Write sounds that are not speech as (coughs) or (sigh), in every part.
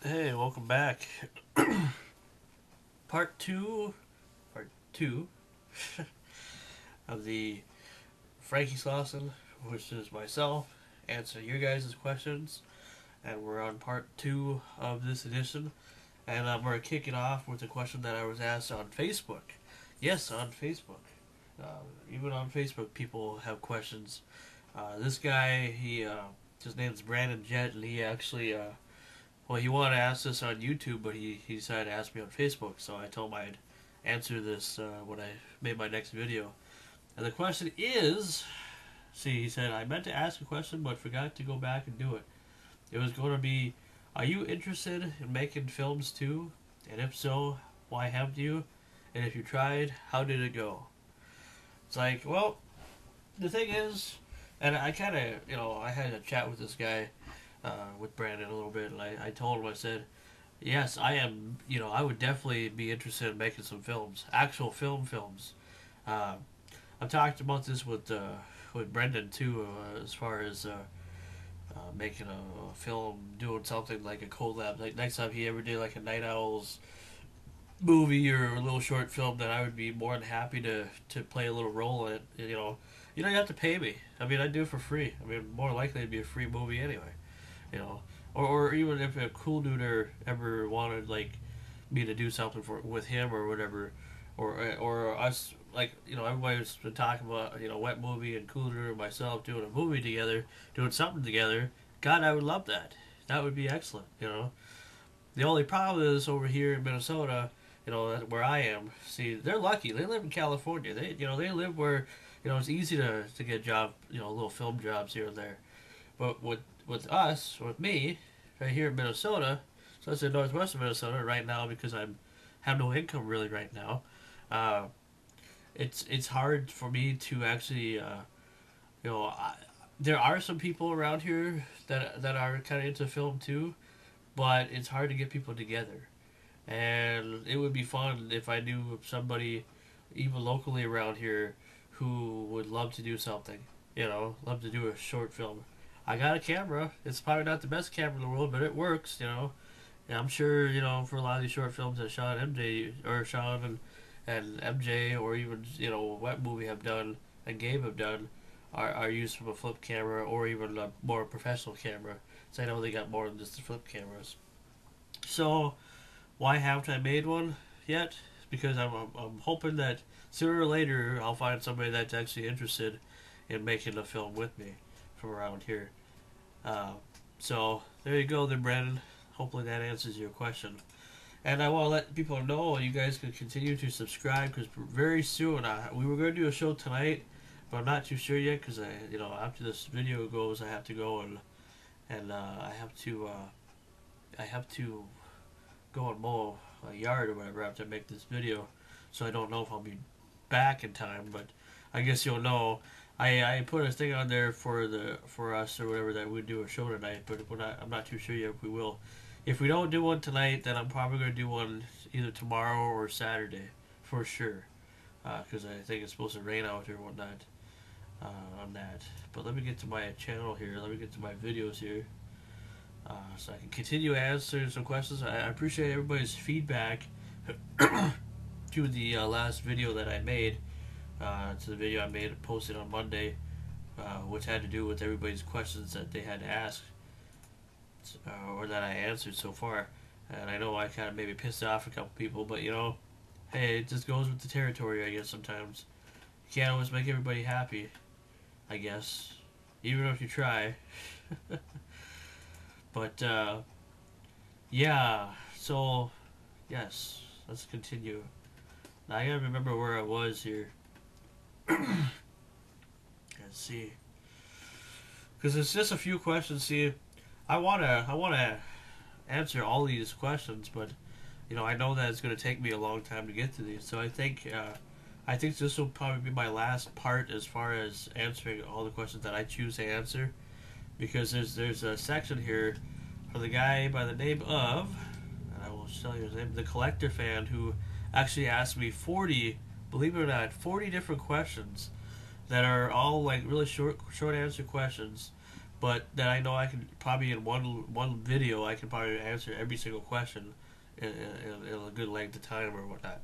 Hey, welcome back. (clears throat) part two, part two (laughs) of the Franky Slawson, which is myself, answer your guys' questions. And we're on part two of this edition. And um, we're kicking off with a question that I was asked on Facebook. Yes, on Facebook. Uh, even on Facebook, people have questions. Uh, this guy, he, uh, his name's Brandon Jett, and he actually, uh, well, he wanted to ask this on YouTube, but he, he decided to ask me on Facebook, so I told him I'd answer this uh, when I made my next video. And the question is, see, he said, I meant to ask a question, but forgot to go back and do it. It was going to be, are you interested in making films too? And if so, why haven't you? And if you tried, how did it go? It's like, well, the thing is, and I kind of, you know, I had a chat with this guy, uh, with Brandon a little bit, and I, I told him, I said, yes, I am, you know, I would definitely be interested in making some films, actual film films. Uh, I've talked about this with, uh, with Brendan too, uh, as far as, uh, uh, making a, a, film, doing something like a collab. Like next time he ever did like a Night Owls movie or a little short film, that I would be more than happy to to play a little role in it. You know, you don't have to pay me. I mean, I do it for free. I mean, more likely it'd be a free movie anyway. You know, or or even if a cool dude ever wanted like me to do something for with him or whatever, or uh, or us like you know everybody's been talking about you know wet movie and cooler and myself doing a movie together doing something together god i would love that. That would be excellent you know. The only problem is over here in minnesota you know where i am see they're lucky. They live in california. They you know they live where you know it's easy to, to get job you know little film jobs here and there. But with with us with me right here in minnesota so it's in northwestern minnesota right now because i'm have no income really right now uh, it's it's hard for me to actually, uh, you know, I, there are some people around here that that are kind of into film too, but it's hard to get people together, and it would be fun if I knew somebody, even locally around here, who would love to do something. You know, love to do a short film. I got a camera. It's probably not the best camera in the world, but it works. You know, and I'm sure you know for a lot of these short films that Sean MJ or Sean and and MJ or even you know what movie have done and Gabe have done are, are used from a flip camera or even a more professional camera. So I know they got more than just the flip cameras. So why haven't I made one yet? Because I'm, I'm, I'm hoping that sooner or later I'll find somebody that's actually interested in making a film with me from around here. Uh, so there you go, then Brandon. Hopefully that answers your question. And I want to let people know you guys can continue to subscribe because very soon uh, we were going to do a show tonight, but I'm not too sure yet because I, you know, after this video goes, I have to go and and uh, I have to uh, I have to go and mow a yard or whatever after I make this video, so I don't know if I'll be back in time. But I guess you'll know. I, I put a thing on there for the for us or whatever that we'd do a show tonight, but we're not, I'm not too sure yet if we will. If we don't do one tonight, then I'm probably going to do one either tomorrow or Saturday for sure. Because uh, I think it's supposed to rain out here whatnot uh, on that. But let me get to my channel here. Let me get to my videos here. Uh, so I can continue answering some questions. I, I appreciate everybody's feedback (clears throat) to the uh, last video that I made. Uh, to the video I made posted on Monday, uh, which had to do with everybody's questions that they had asked uh, or that I answered so far. And I know I kind of maybe pissed off a couple people, but you know, hey, it just goes with the territory, I guess, sometimes. You can't always make everybody happy, I guess. Even if you try. (laughs) but, uh, yeah, so, yes, let's continue. Now, I gotta remember where I was here. (coughs) Let's see. Because it's just a few questions. See, I wanna I wanna answer all these questions, but you know I know that it's gonna take me a long time to get to these. So I think uh, I think this will probably be my last part as far as answering all the questions that I choose to answer, because there's there's a section here for the guy by the name of, and I will tell you his name, the collector fan who actually asked me 40, believe it or not, 40 different questions that are all like really short short answer questions but that I know I can probably in one one video I can probably answer every single question in, in, in a good length of time or whatnot.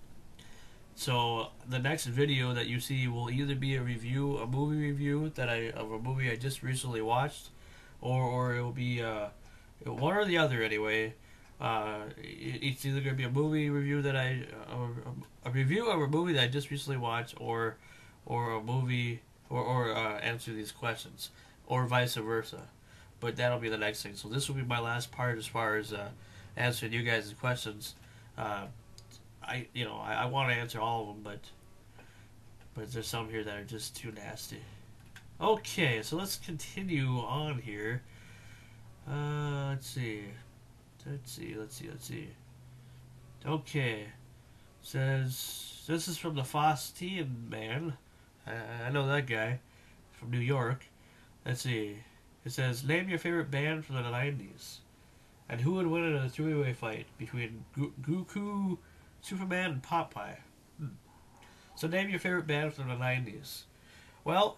So the next video that you see will either be a review, a movie review that I of a movie I just recently watched, or or it will be uh, one or the other anyway. Uh, it's either going to be a movie review that I, a, a review of a movie that I just recently watched, or, or a movie, or or uh, answer these questions, or vice versa. But that'll be the next thing. So this will be my last part as far as uh, answering you guys' questions. Uh, I you know I, I want to answer all of them, but but there's some here that are just too nasty. Okay, so let's continue on here. Uh, let's see. Let's see, let's see, let's see. Okay. Says, this is from the Faustian man. I, I know that guy. From New York. Let's see. It says, name your favorite band from the 90s. And who would win in a three-way fight between Goku, Superman, and Popeye? Hmm. So name your favorite band from the 90s. Well,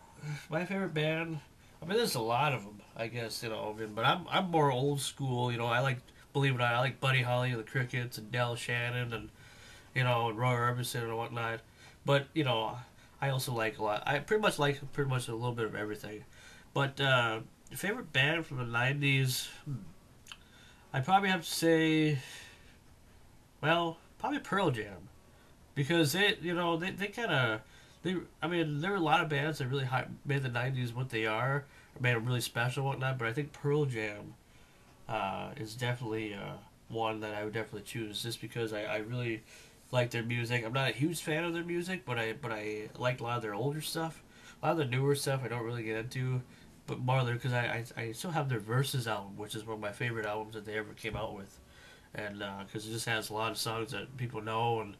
my favorite band... I mean, there's a lot of them, I guess, you know. But I'm I'm more old school, you know. I like believe it or not, I like Buddy Holly and the Crickets and Del Shannon and you know and Roy Orbison and whatnot. But you know, I also like a lot. I pretty much like pretty much a little bit of everything. But uh, favorite band from the '90s, hmm, I probably have to say, well, probably Pearl Jam, because they you know they they kind of they I mean there are a lot of bands that really made the '90s what they are, made them really special and whatnot. But I think Pearl Jam uh, is definitely uh, one that I would definitely choose just because I, I really like their music. I'm not a huge fan of their music, but I but I like a lot of their older stuff. A lot of the newer stuff I don't really get into, but more because I, I, I still have their Vs. album, which is one of my favorite albums that they ever came out with, and because uh, it just has a lot of songs that people know and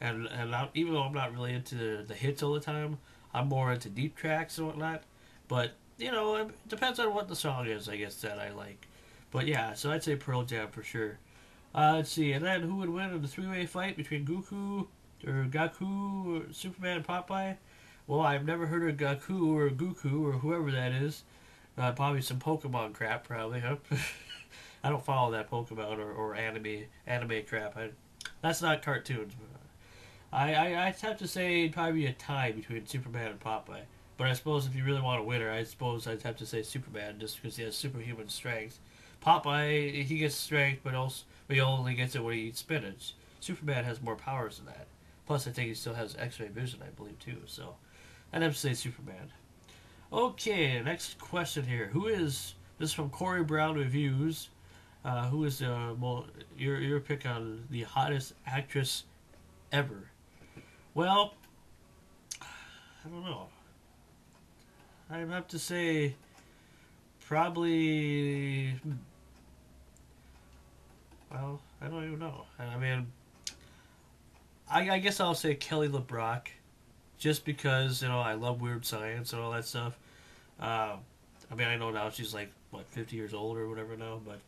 and and I, even though I'm not really into the, the hits all the time, I'm more into deep tracks and whatnot. But you know, it depends on what the song is, I guess that I like. But yeah, so I'd say Pearl Jam for sure. Uh, let's see, and then who would win in the three-way fight between Goku or Gaku, or Superman, and Popeye? Well, I've never heard of Gaku or Goku or whoever that is. Uh, probably some Pokemon crap, probably, huh? (laughs) I don't follow that Pokemon or, or anime anime crap. I, that's not cartoons. I, I I'd have to say probably a tie between Superman and Popeye. But I suppose if you really want a winner, I suppose I'd have to say Superman just because he has superhuman strength. Popeye, he gets strength, but also but he only gets it when he eats spinach. Superman has more powers than that. Plus, I think he still has X-ray vision, I believe too. So, I'd have to say Superman. Okay, next question here. Who is this is from Corey Brown Reviews? Uh, who is uh, well, your your pick on the hottest actress ever? Well, I don't know. I'd have to say, probably well, I don't even know. I mean, I, I guess I'll say Kelly LeBrock, just because you know I love weird science and all that stuff. Uh, I mean, I know now she's like what fifty years old or whatever now, but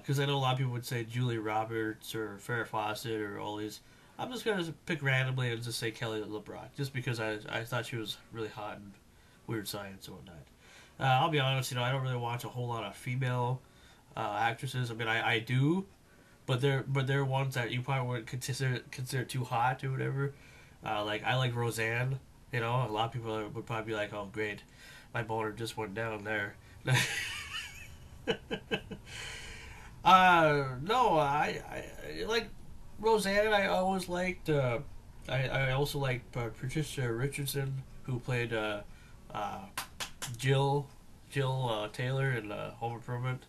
because uh, I know a lot of people would say Julie Roberts or Farrah Fawcett or all these. I'm just gonna pick randomly and just say Kelly LeBrock, just because I I thought she was really hot and weird science and whatnot. Uh, I'll be honest, you know, I don't really watch a whole lot of female uh, actresses. I mean, I, I do, but they're but they're ones that you probably wouldn't consider consider too hot or whatever. Uh, like I like Roseanne. You know, a lot of people would probably be like, "Oh, great, my boner just went down there." (laughs) uh, no, I, I, like Roseanne. I always liked. Uh, I I also like uh, Patricia Richardson, who played uh, uh, Jill Jill uh, Taylor in uh, Home Improvement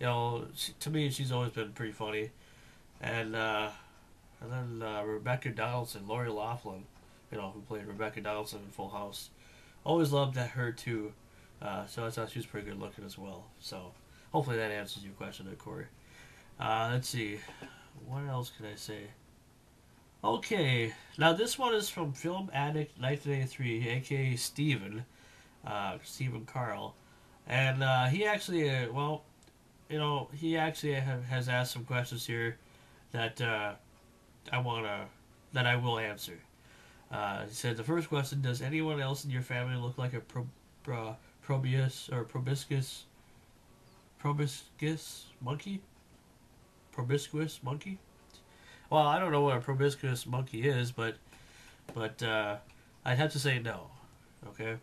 you know, she, to me, she's always been pretty funny. And uh, and then uh, Rebecca Donaldson, Lori Loughlin, you know, who played Rebecca Donaldson in Full House. Always loved that her too. Uh, so I thought she was pretty good looking as well. So hopefully that answers your question there, Corey. Uh, let's see. What else can I say? Okay, now this one is from Film Addict 1983, aka Steven, uh, Steven Carl. And uh, he actually, uh, well, you know, he actually have, has asked some questions here that uh, I want to, that I will answer. Uh, he said, the first question, does anyone else in your family look like a pro, pro, Probius or proboscis proboscis monkey proboscis monkey. Well, I don't know what a proboscis monkey is, but but uh, I'd have to say no. Okay.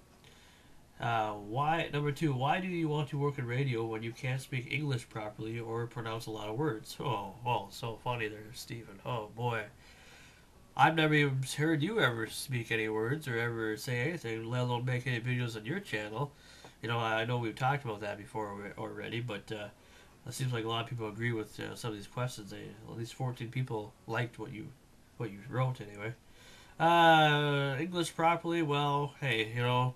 Uh, why number two? Why do you want to work in radio when you can't speak English properly or pronounce a lot of words? Oh, oh, so funny there, Stephen. Oh boy, I've never even heard you ever speak any words or ever say anything, let alone make any videos on your channel. You know, I know we've talked about that before already, but uh, it seems like a lot of people agree with uh, some of these questions. They, at least 14 people liked what you what you wrote anyway. Uh, English properly, well, hey, you know,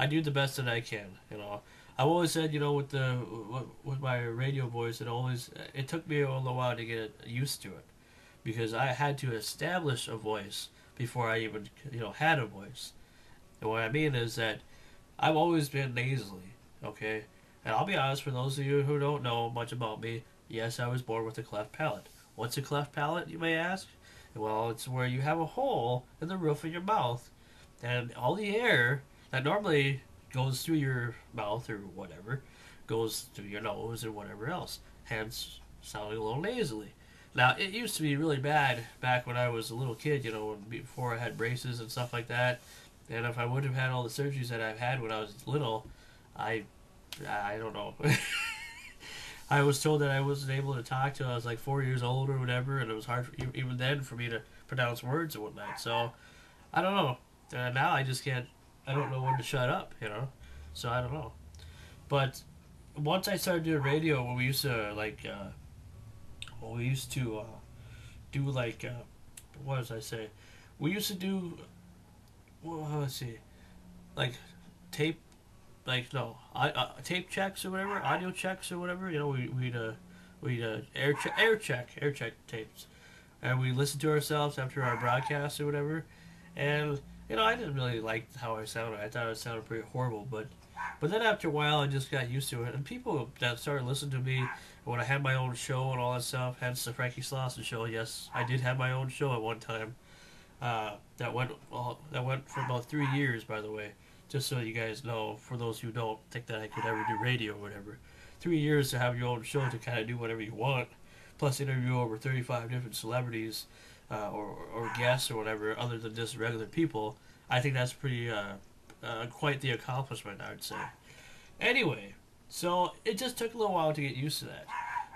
I do the best that I can. You know, I've always said, you know, with the with my radio voice, it always it took me a little while to get used to it because I had to establish a voice before I even you know had a voice. And what I mean is that I've always been nasally, okay. And I'll be honest, for those of you who don't know much about me, yes, I was born with a cleft palate. What's a cleft palate, you may ask? Well, it's where you have a hole in the roof of your mouth, and all the air that normally goes through your mouth or whatever goes through your nose or whatever else, hence sounding a little nasally. Now, it used to be really bad back when I was a little kid, you know, before I had braces and stuff like that. And if I would have had all the surgeries that I've had when I was little, I, I don't know. (laughs) I was told that I wasn't able to talk till I was like four years old or whatever, and it was hard for, even then for me to pronounce words and whatnot. So, I don't know. Uh, now I just can't I don't know when to shut up, you know. So I don't know. But once I started doing radio, when we used to like, uh, well, we used to uh, do like, uh, what does I say? We used to do, well, let's see, like tape, like no, I, uh, tape checks or whatever, audio checks or whatever. You know, we we'd uh, we'd uh, air che- air check air check tapes, and we listen to ourselves after our broadcast or whatever, and you know, I didn't really like how I sounded. I thought it sounded pretty horrible, but but then after a while, I just got used to it. And people that started listening to me when I had my own show and all that stuff, hence the Franky Slawson show. Yes, I did have my own show at one time. Uh, that went that went for about three years, by the way. Just so you guys know, for those who don't think that I could ever do radio or whatever, three years to have your own show to kind of do whatever you want, plus interview over thirty-five different celebrities uh, or, or guests or whatever, other than just regular people, I think that's pretty uh, uh, quite the accomplishment, I would say. Anyway, so it just took a little while to get used to that.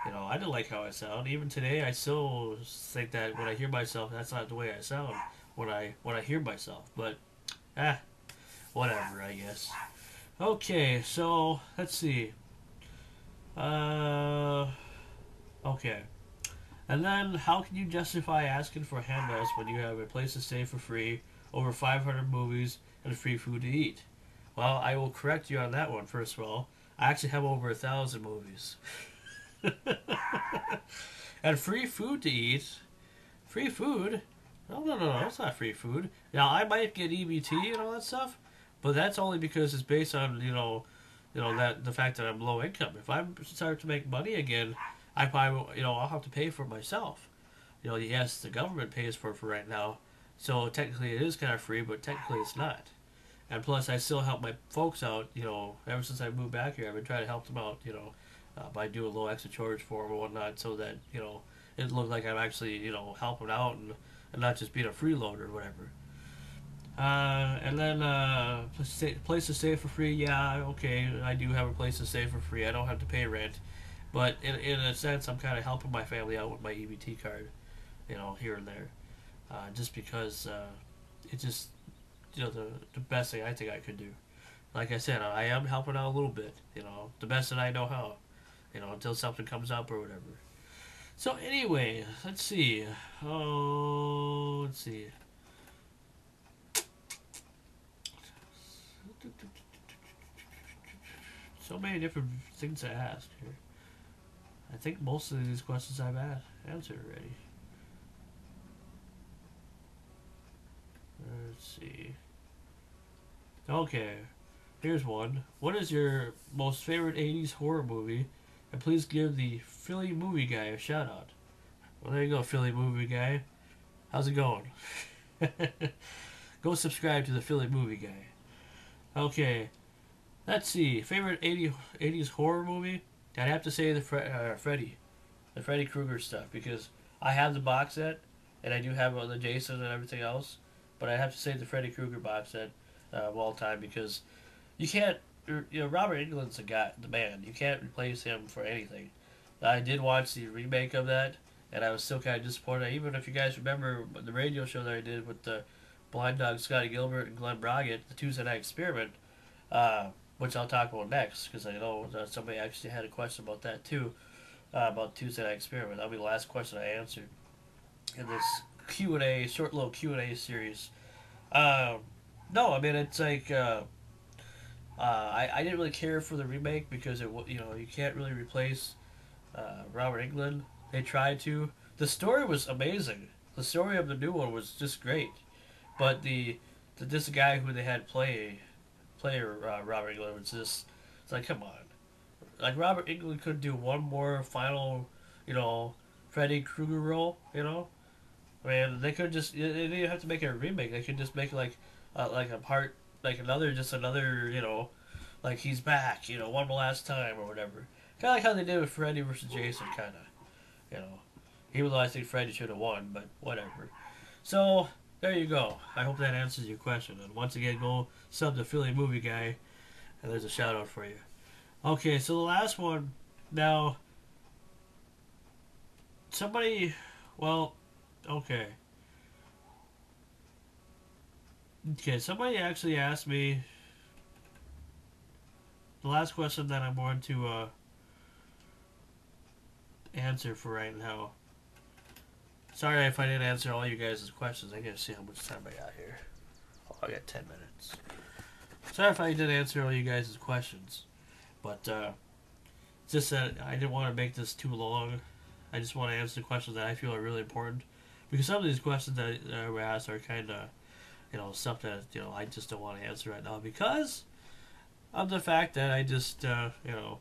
You know, I didn't like how I sound. Even today, I still think that when I hear myself, that's not the way I sound when I when I hear myself. But, ah, whatever, I guess. Okay, so let's see. Uh, okay. And then, how can you justify asking for handouts when you have a place to stay for free, over 500 movies, and free food to eat? Well, I will correct you on that one, first of all. I actually have over a thousand movies. (laughs) and free food to eat. Free food? No, no, no, no, that's not free food. Now, I might get EBT and all that stuff, but that's only because it's based on, you know, you know that the fact that I'm low income. If I start to make money again, I probably, you know, I'll have to pay for it myself. You know, yes, the government pays for it for right now, so technically it is kind of free, but technically it's not. And plus, I still help my folks out. You know, ever since I moved back here, I've been trying to help them out. You know, uh, by doing a little extra charge for them and whatnot, so that you know it looks like I'm actually you know helping out and, and not just being a freeloader or whatever. Uh, and then uh, place to stay for free. Yeah, okay, I do have a place to stay for free. I don't have to pay rent. But in, in a sense, I'm kind of helping my family out with my EBT card, you know, here and there, uh, just because uh, it's just you know the the best thing I think I could do. Like I said, I am helping out a little bit, you know, the best that I know how, you know, until something comes up or whatever. So anyway, let's see. Oh, let's see. So many different things to ask here. I think most of these questions I've answered already. Uh, let's see. Okay, here's one. What is your most favorite 80s horror movie? And please give the Philly movie guy a shout out. Well, there you go, Philly movie guy. How's it going? (laughs) go subscribe to the Philly movie guy. Okay. Let's see. Favorite 80, 80s horror movie? I'd have to say the Fre- uh, Freddy, the Freddy Krueger stuff because I have the box set and I do have the Jason and everything else, but I have to say the Freddy Krueger box set uh, of all time because you can't. er, You know, Robert Englund's the guy, the man. You can't replace him for anything. I did watch the remake of that, and I was still kind of disappointed. Even if you guys remember the radio show that I did with the Blind Dog, Scotty Gilbert, and Glenn Broggett, the Tuesday Night Experiment, uh, which I'll talk about next because I know somebody actually had a question about that too, uh, about Tuesday Night Experiment. That'll be the last question I answered in this Q and A, short little Q and A series. Um, no, I mean it's like uh, uh, I I didn't really care for the remake because it you know you can't really replace uh, Robert Englund. They tried to. The story was amazing. The story of the new one was just great, but the, the this guy who they had play play uh, Robert Englund was just it's like come on, like Robert Englund could do one more final, you know, Freddy Krueger role. You know, I mean they could just they didn't even have to make a remake. They could just make like uh, like a part like another just another you know, like he's back. You know, one last time or whatever. Kind of like how they did with Freddy versus Jason, kind of. You know, even though I think Freddy should have won, but whatever. So there you go. I hope that answers your question. And once again, go sub the Philly movie guy, and there's a shout out for you. Okay, so the last one now. Somebody, well, okay. Okay, somebody actually asked me the last question that I'm going to uh, answer for right now. Sorry if I didn't answer all you guys' questions. I gotta see how much time I got here. Oh, I got 10 minutes. Sorry if I didn't answer all you guys' questions. But, uh, just that I didn't want to make this too long. I just want to answer the questions that I feel are really important. Because some of these questions that were asked are kind of, you know, stuff that, you know, I just don't want to answer right now because of the fact that I just, uh, you know,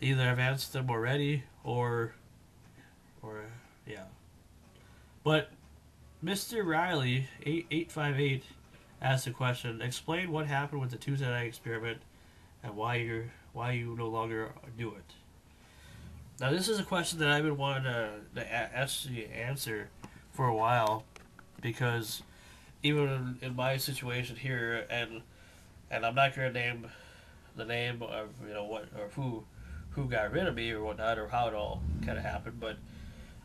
either I've answered them already or, or yeah. But Mr. Riley eight eight five eight asked the question: Explain what happened with the Tuesday night experiment and why you're why you no longer do it. Now this is a question that I've been wanting to, to a- actually answer for a while because even in, in my situation here and and I'm not gonna name the name of you know what or who who got rid of me or whatnot or how it all kind of happened, but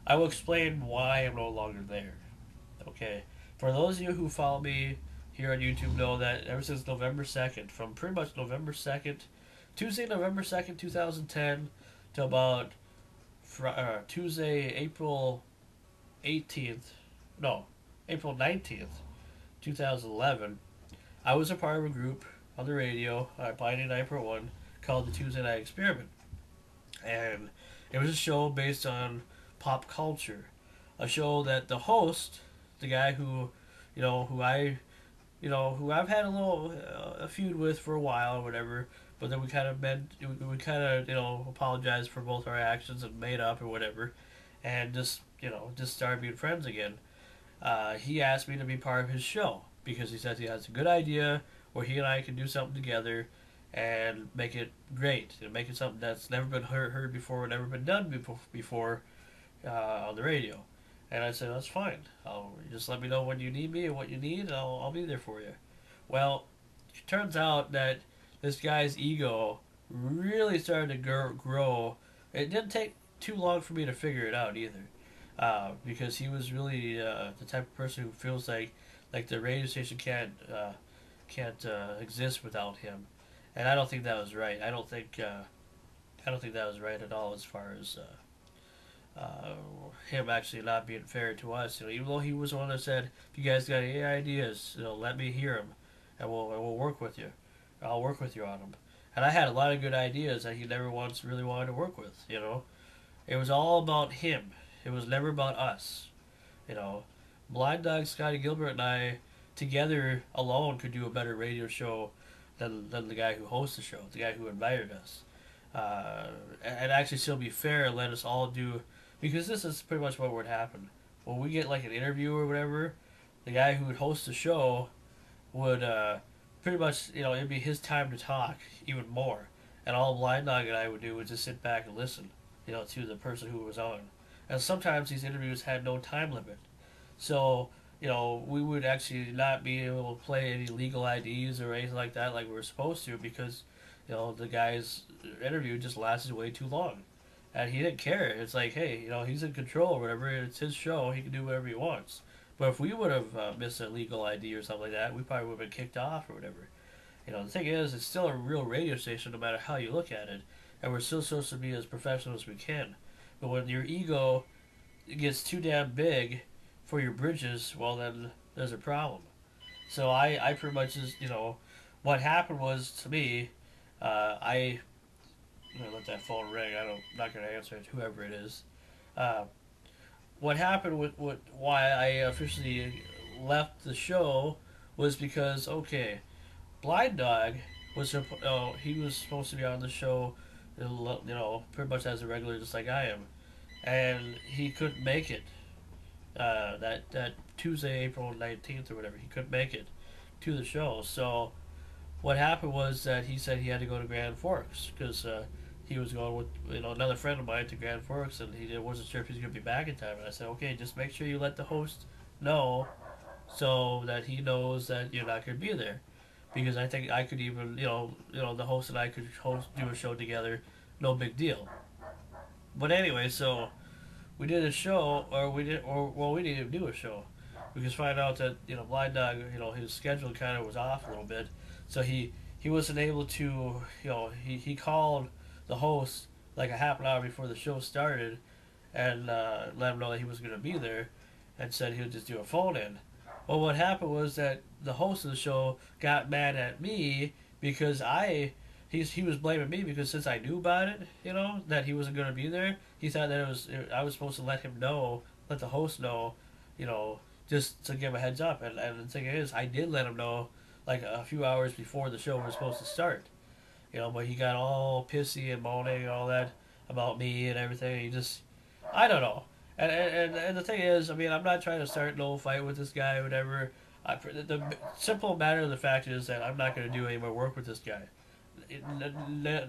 I will explain why I'm no longer there. Okay, for those of you who follow me here on YouTube, know that ever since November second, from pretty much November second, Tuesday, November second, two thousand ten, to about fr- uh, Tuesday, April eighteenth, no, April nineteenth, two thousand eleven, I was a part of a group on the radio, uh, point one, called the Tuesday Night Experiment, and it was a show based on pop culture, a show that the host, the guy who, you know, who I, you know, who I've had a little uh, a feud with for a while or whatever, but then we kind of been we, kind of you know apologized for both our actions and made up or whatever, and just you know just started being friends again. Uh, he asked me to be part of his show because he says he has a good idea where he and I can do something together and make it great and make it something that's never been heard, heard before, or never been done before, before uh, on the radio. And I said, that's fine. I'll just let me know when you need me and what you need, and I'll, I'll be there for you. Well, it turns out that this guy's ego really started to grow. grow. It didn't take too long for me to figure it out either, uh, because he was really uh, the type of person who feels like like the radio station can't uh, can't uh, exist without him, and I don't think that was right. I don't think uh, I don't think that was right at all as far as. Uh, him actually not being fair to us, you know, even though he was the one that said, "If you guys got any ideas, you know, let me hear them, and we'll and we'll work with you. I'll work with you on them." And I had a lot of good ideas that he never once really wanted to work with. You know, it was all about him. It was never about us. You know, Blind Dog, Scotty Gilbert, and I together alone could do a better radio show than than the guy who hosts the show, the guy who invited us. Uh, and actually, still be fair, let us all do because this is pretty much what would happen when we get like an interview or whatever. The guy who would host the show would uh, pretty much, you know, it'd be his time to talk even more. And all Blind Dog and I would do was just sit back and listen, you know, to the person who was on. And sometimes these interviews had no time limit. So, you know, we would actually not be able to play any legal IDs or anything like that like we were supposed to because, you know, the guy's interview just lasted way too long. And he didn't care. It's like, hey, you know, he's in control or whatever. It's his show. He can do whatever he wants. But if we would have uh, missed a legal ID or something like that, we probably would have been kicked off or whatever. You know, the thing is, it's still a real radio station no matter how you look at it. And we're still supposed to be as professional as we can. But when your ego gets too damn big for your bridges, well, then there's a problem. So I, I pretty much just, you know, what happened was to me, uh, I, I'm gonna let that phone ring. I don't, I'm not gonna answer it, whoever it is. Uh, what happened with what why I officially left the show was because okay, Blind Dog was oh he was supposed to be on the show, you know, pretty much as a regular, just like I am, and he couldn't make it. Uh, that that Tuesday, April nineteenth or whatever, he couldn't make it to the show. So, what happened was that he said he had to go to Grand Forks because uh, he was going with you know another friend of mine to Grand Forks, and he wasn't sure if he's gonna be back in time. And I said, okay, just make sure you let the host know, so that he knows that you're not gonna be there, because I think I could even you know you know the host and I could host do a show together, no big deal. But anyway, so we did a show, or we did, or well, we didn't do a show. We just find out that you know Blind Dog, you know, his schedule kind of was off a little bit, so he he wasn't able to, you know, he he called the host like a half an hour before the show started, and uh, let him know that he was going to be there, and said he would just do a phone in. Well, what happened was that the host of the show got mad at me because I he's he was blaming me because since I knew about it, you know, that he wasn't going to be there, he thought that it was I was supposed to let him know, let the host know, you know, just to give a heads up. And and the thing is, I did let him know like a few hours before the show was supposed to start, you know. But he got all pissy and moaning and all that about me and everything. He just, I don't know. And and and the thing is, I mean, I'm not trying to start no fight with this guy or whatever. I, the, the simple matter of the fact is that I'm not going to do any more work with this guy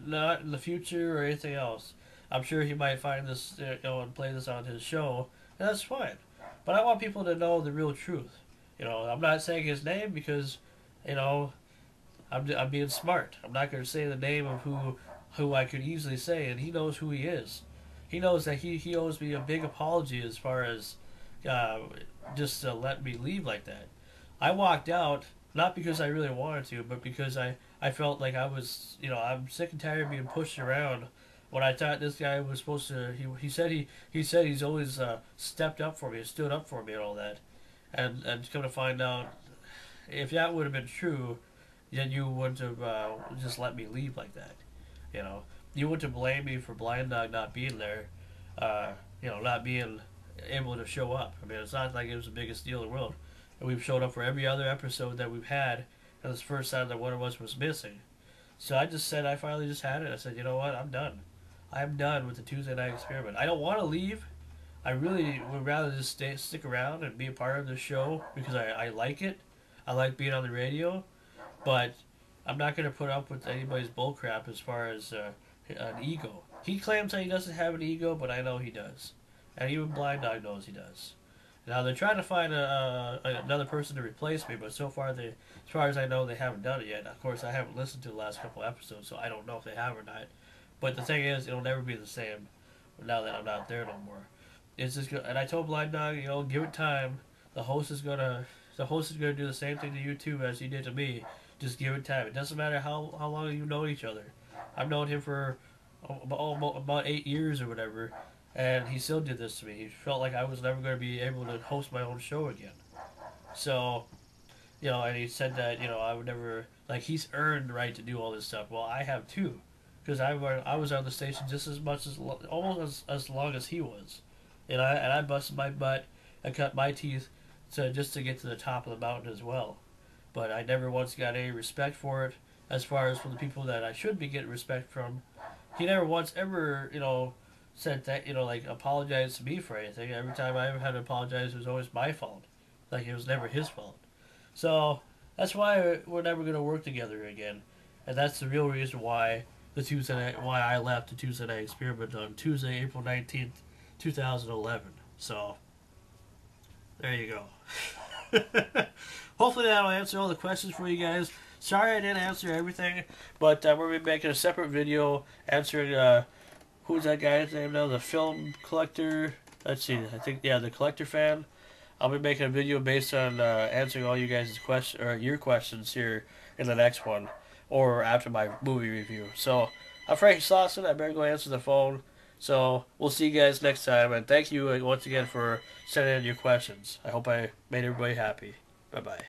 not in the future or anything else. I'm sure he might find this, you know, and play this on his show, and that's fine. But I want people to know the real truth. You know, I'm not saying his name because, you know, I'm, I'm being smart. I'm not going to say the name of who who I could easily say, and he knows who he is. He knows that he, he owes me a big apology as far as uh, just to let me leave like that. I walked out not because I really wanted to, but because I I felt like I was, you know, I'm sick and tired of being pushed around. When I thought this guy was supposed to, he, he said he he said he's always uh, stepped up for me, stood up for me, and all that, and and come to find out, if that would have been true, then you wouldn't have uh, just let me leave like that, you know. You wouldn't have blamed me for Blind Dog not being there, uh, you know, not being able to show up. I mean, it's not like it was the biggest deal in the world. And we've showed up for every other episode that we've had and this first time that one of us was missing. So I just said, I finally just had it. I said, you know what? I'm done. I'm done with the Tuesday night experiment. I don't want to leave. I really would rather just stay, stick around and be a part of the show because I, I like it. I like being on the radio, but I'm not going to put up with anybody's bullcrap as far as uh, an ego. He claims that he doesn't have an ego, but I know he does. And even Blind Dog knows he does. Now they're trying to find a, a, another person to replace me, but so far they, as far as I know, they haven't done it yet. Of course, I haven't listened to the last couple episodes, so I don't know if they have or not. But the thing is, it'll never be the same now that I'm not there no more. It's just, and I told Blind Dog, you know, give it time. The host is gonna, the host is gonna do the same thing to you too as he did to me. Just give it time. It doesn't matter how how long you know each other. I've known him for about, about eight years or whatever and he still did this to me. He felt like I was never going to be able to host my own show again. So, you know, and he said that you know I would never like he's earned the right to do all this stuff. Well, I have too, because I I was on the station just as much as almost as, as long as he was, and I and I busted my butt and cut my teeth to just to get to the top of the mountain as well. But I never once got any respect for it. As far as from the people that I should be getting respect from, he never once ever you know said that you know like apologized to me for anything. Every time I ever had to apologize, it was always my fault. Like it was never his fault. So That's why we're never gonna work together again, and that's the real reason why the Tuesday night, why I left the Tuesday night experiment on Tuesday, April nineteenth, two thousand eleven. So there you go. (laughs) Hopefully that'll answer all the questions for you guys. Sorry I didn't answer everything, but uh, we're gonna be making a separate video answering uh, who's that guy's name now? The film collector. Let's see. I think yeah, the collector fan. I'll be making a video based on uh, answering all you guys' questions or your questions here in the next one, or after my movie review. So I'm Franky Slawson. I better go answer the phone. So we'll see you guys next time, and thank you once again for sending in your questions. I hope I made everybody happy. Bye bye.